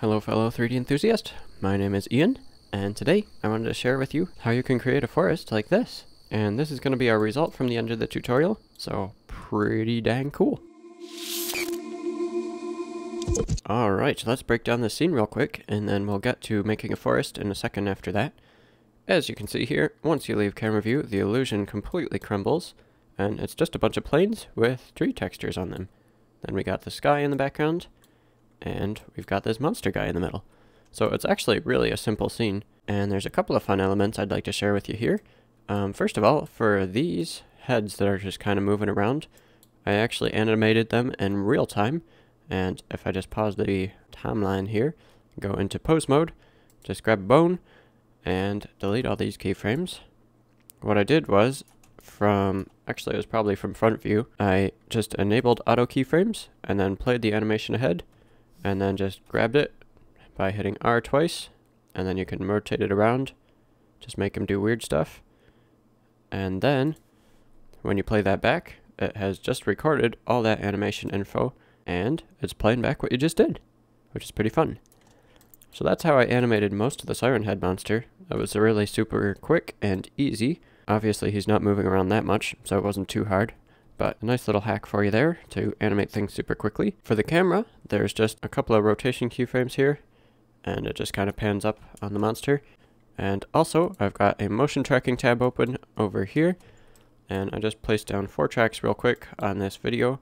Hello fellow 3D enthusiast, my name is Ian, and today I wanted to share with you how you can create a forest like this. And this is going to be our result from the end of the tutorial, so pretty dang cool. Alright, so let's break down the scene real quick, and then we'll get to making a forest in a second after that. As you can see here, once you leave camera view, the illusion completely crumbles, and it's just a bunch of planes with tree textures on them. Then we got the sky in the background, and we've got this monster guy in the middle. So it's actually really a simple scene, and there's a couple of fun elements I'd like to share with you here. Um, first of all, for these heads that are just kind of moving around, I actually animated them in real time, and if I just pause the timeline here, go into pose mode, just grab bone, and delete all these keyframes. What I did was, from, actually it was probably from front view, I just enabled auto keyframes, and then played the animation ahead, and then just grabbed it by hitting R twice, and then you can rotate it around, just make him do weird stuff. And then, when you play that back, it has just recorded all that animation info, and it's playing back what you just did, which is pretty fun. So that's how I animated most of the Siren Head monster. It was really super quick and easy. Obviously he's not moving around that much, so it wasn't too hard. But a nice little hack for you there to animate things super quickly. For the camera, there's just a couple of rotation keyframes here, and it just kind of pans up on the monster. And also, I've got a motion tracking tab open over here, and I just placed down four tracks real quick on this video,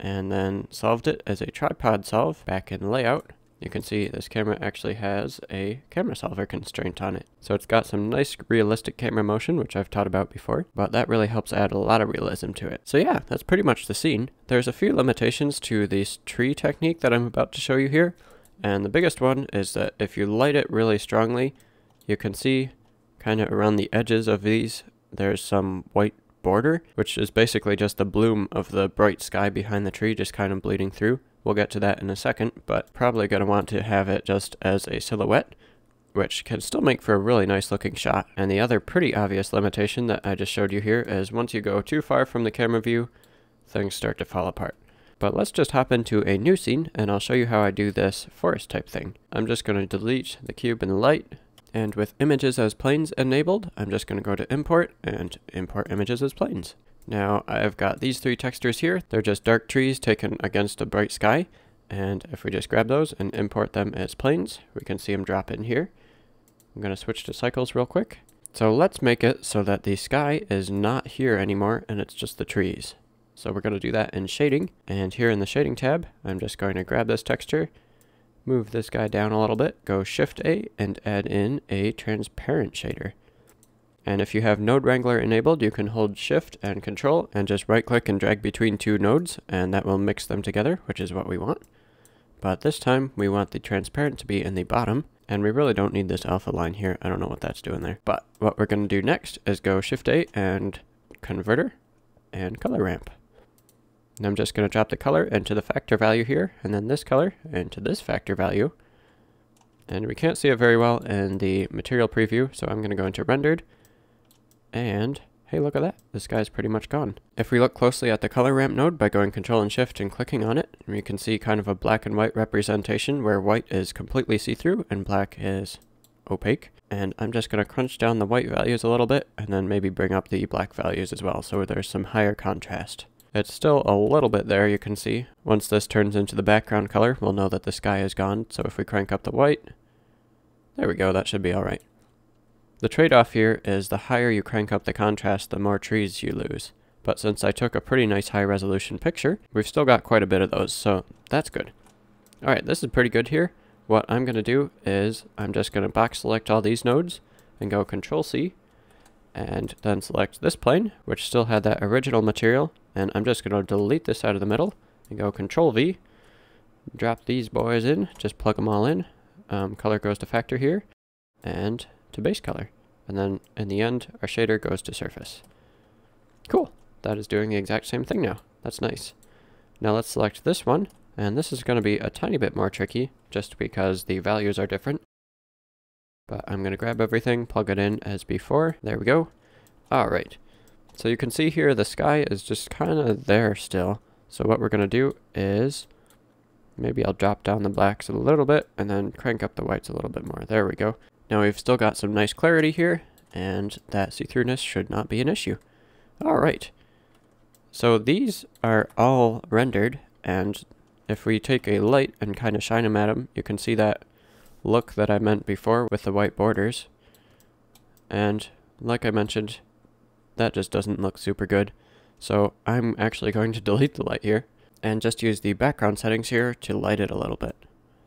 and then solved it as a tripod solve back in layout you can see this camera actually has a camera solver constraint on it. So it's got some nice realistic camera motion, which I've taught about before, but that really helps add a lot of realism to it. So yeah, that's pretty much the scene. There's a few limitations to this tree technique that I'm about to show you here, and the biggest one is that if you light it really strongly, you can see kind of around the edges of these, there's some white border, which is basically just the bloom of the bright sky behind the tree just kind of bleeding through. We'll get to that in a second, but probably going to want to have it just as a silhouette, which can still make for a really nice looking shot. And the other pretty obvious limitation that I just showed you here is once you go too far from the camera view, things start to fall apart. But let's just hop into a new scene and I'll show you how I do this forest type thing. I'm just going to delete the cube and the light, and with images as planes enabled, I'm just going to go to import and import images as planes. Now I've got these three textures here. They're just dark trees taken against a bright sky. And if we just grab those and import them as planes, we can see them drop in here. I'm going to switch to cycles real quick. So let's make it so that the sky is not here anymore and it's just the trees. So we're going to do that in shading. And here in the shading tab, I'm just going to grab this texture, move this guy down a little bit, go Shift A and add in a transparent shader. And if you have Node Wrangler enabled, you can hold Shift and Control and just right click and drag between two nodes, and that will mix them together, which is what we want. But this time, we want the transparent to be in the bottom, and we really don't need this alpha line here. I don't know what that's doing there. But what we're going to do next is go Shift A and Converter and Color Ramp. And I'm just going to drop the color into the factor value here, and then this color into this factor value. And we can't see it very well in the material preview, so I'm going to go into Rendered, and hey, look at that. This guy's pretty much gone. If we look closely at the color ramp node by going control and shift and clicking on it, we can see kind of a black and white representation where white is completely see-through and black is opaque. And I'm just going to crunch down the white values a little bit and then maybe bring up the black values as well so there's some higher contrast. It's still a little bit there, you can see. Once this turns into the background color, we'll know that the sky is gone. So if we crank up the white, there we go, that should be alright. The trade-off here is the higher you crank up the contrast, the more trees you lose. But since I took a pretty nice high resolution picture, we've still got quite a bit of those, so that's good. Alright, this is pretty good here. What I'm going to do is I'm just going to box select all these nodes and go Control C and then select this plane, which still had that original material, and I'm just going to delete this out of the middle and go Control V, drop these boys in, just plug them all in. Um, color goes to factor here, and to base color. And then in the end, our shader goes to surface. Cool. That is doing the exact same thing now. That's nice. Now let's select this one, and this is going to be a tiny bit more tricky, just because the values are different. But I'm going to grab everything, plug it in as before. There we go. Alright. So you can see here the sky is just kind of there still. So what we're going to do is Maybe I'll drop down the blacks a little bit and then crank up the whites a little bit more. There we go. Now we've still got some nice clarity here and that see-throughness should not be an issue. All right. So these are all rendered and if we take a light and kind of shine them at them, you can see that look that I meant before with the white borders. And like I mentioned, that just doesn't look super good. So I'm actually going to delete the light here and just use the background settings here to light it a little bit.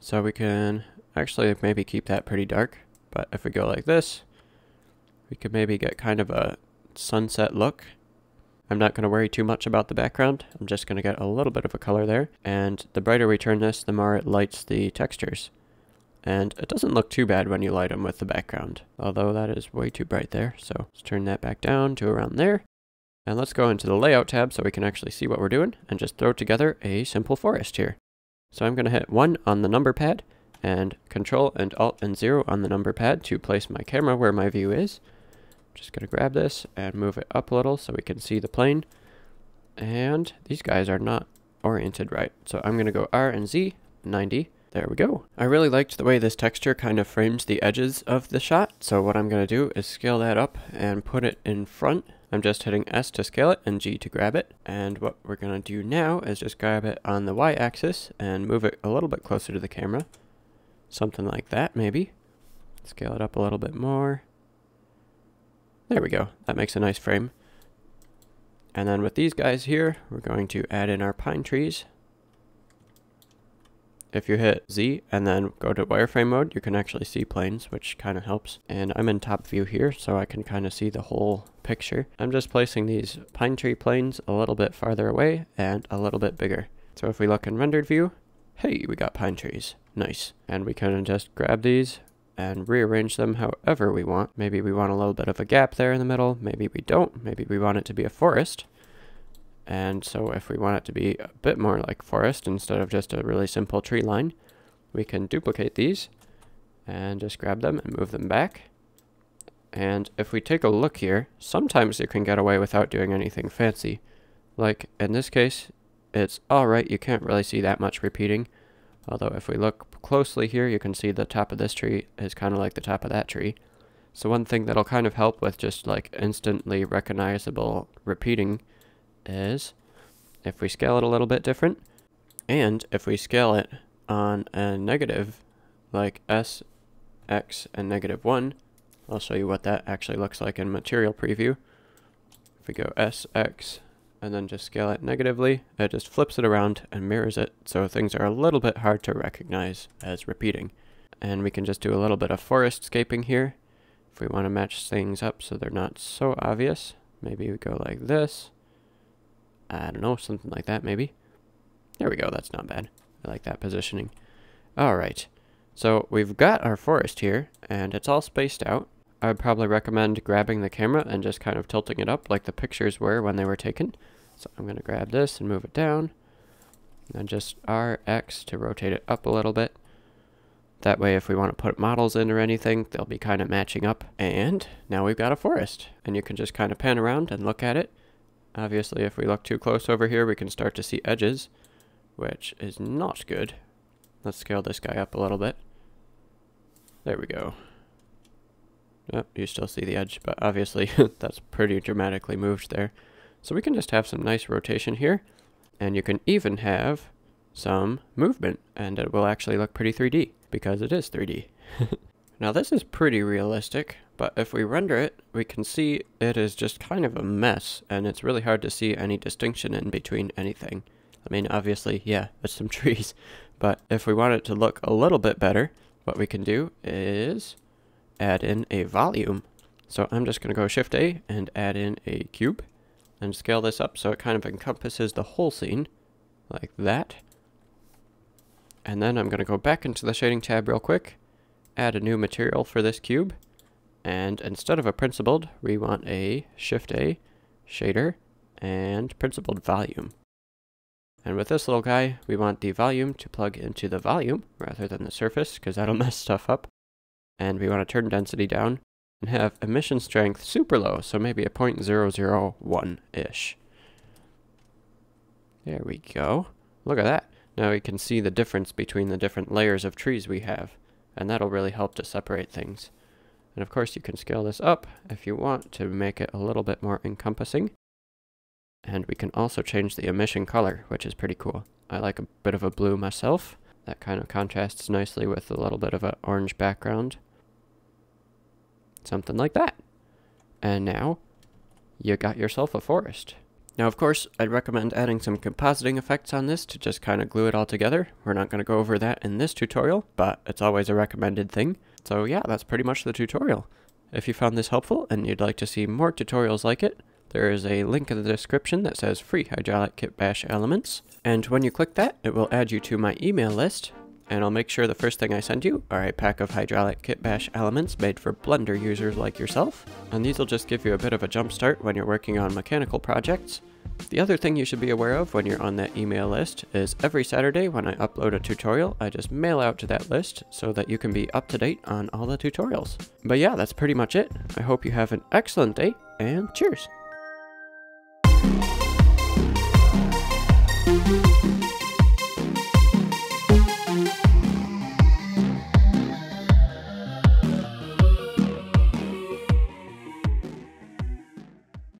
So we can actually maybe keep that pretty dark, but if we go like this, we could maybe get kind of a sunset look. I'm not going to worry too much about the background. I'm just going to get a little bit of a color there. And the brighter we turn this, the more it lights the textures. And it doesn't look too bad when you light them with the background, although that is way too bright there. So let's turn that back down to around there. And let's go into the layout tab so we can actually see what we're doing and just throw together a simple forest here. So I'm going to hit 1 on the number pad and Control and Alt and 0 on the number pad to place my camera where my view is. Just going to grab this and move it up a little so we can see the plane. And these guys are not oriented right. So I'm going to go R and Z, 90. There we go. I really liked the way this texture kind of frames the edges of the shot. So what I'm going to do is scale that up and put it in front. I'm just hitting S to scale it and G to grab it. And what we're going to do now is just grab it on the Y axis and move it a little bit closer to the camera. Something like that, maybe. Scale it up a little bit more. There we go. That makes a nice frame. And then with these guys here, we're going to add in our pine trees. If you hit Z and then go to wireframe mode, you can actually see planes, which kind of helps. And I'm in top view here, so I can kind of see the whole picture. I'm just placing these pine tree planes a little bit farther away and a little bit bigger. So if we look in rendered view, hey, we got pine trees. Nice. And we can just grab these and rearrange them however we want. Maybe we want a little bit of a gap there in the middle. Maybe we don't. Maybe we want it to be a forest. And so if we want it to be a bit more like forest instead of just a really simple tree line, we can duplicate these and just grab them and move them back. And if we take a look here, sometimes you can get away without doing anything fancy. Like in this case, it's alright, you can't really see that much repeating. Although if we look closely here, you can see the top of this tree is kind of like the top of that tree. So one thing that'll kind of help with just like instantly recognizable repeating is if we scale it a little bit different, and if we scale it on a negative, like S, X, and negative 1, I'll show you what that actually looks like in Material Preview. If we go S, X, and then just scale it negatively, it just flips it around and mirrors it, so things are a little bit hard to recognize as repeating. And we can just do a little bit of forest scaping here, if we want to match things up so they're not so obvious. Maybe we go like this, I don't know, something like that maybe. There we go, that's not bad. I like that positioning. Alright, so we've got our forest here, and it's all spaced out. I would probably recommend grabbing the camera and just kind of tilting it up like the pictures were when they were taken. So I'm going to grab this and move it down. And just RX to rotate it up a little bit. That way if we want to put models in or anything, they'll be kind of matching up. And now we've got a forest. And you can just kind of pan around and look at it Obviously, if we look too close over here, we can start to see edges, which is not good. Let's scale this guy up a little bit. There we go. Oh, you still see the edge, but obviously that's pretty dramatically moved there. So we can just have some nice rotation here, and you can even have some movement, and it will actually look pretty 3D, because it is 3D. now this is pretty realistic. But if we render it, we can see it is just kind of a mess, and it's really hard to see any distinction in between anything. I mean, obviously, yeah, it's some trees, but if we want it to look a little bit better, what we can do is add in a volume. So I'm just going to go Shift A and add in a cube and scale this up so it kind of encompasses the whole scene like that. And then I'm going to go back into the shading tab real quick, add a new material for this cube, and instead of a principled, we want a Shift A shader and principled volume. And with this little guy, we want the volume to plug into the volume rather than the surface, because that'll mess stuff up. And we want to turn density down and have emission strength super low, so maybe a 0.001-ish. There we go. Look at that. Now we can see the difference between the different layers of trees we have, and that'll really help to separate things. And of course you can scale this up if you want to make it a little bit more encompassing. And we can also change the emission color, which is pretty cool. I like a bit of a blue myself. That kind of contrasts nicely with a little bit of an orange background. Something like that. And now, you got yourself a forest. Now, of course, I'd recommend adding some compositing effects on this to just kind of glue it all together. We're not going to go over that in this tutorial, but it's always a recommended thing. So yeah, that's pretty much the tutorial. If you found this helpful and you'd like to see more tutorials like it, there is a link in the description that says free hydraulic kit bash elements. And when you click that, it will add you to my email list, and I'll make sure the first thing I send you are a pack of hydraulic kit bash elements made for Blender users like yourself. And these will just give you a bit of a jump start when you're working on mechanical projects. The other thing you should be aware of when you're on that email list is every Saturday when I upload a tutorial, I just mail out to that list so that you can be up to date on all the tutorials. But yeah, that's pretty much it. I hope you have an excellent day, and cheers!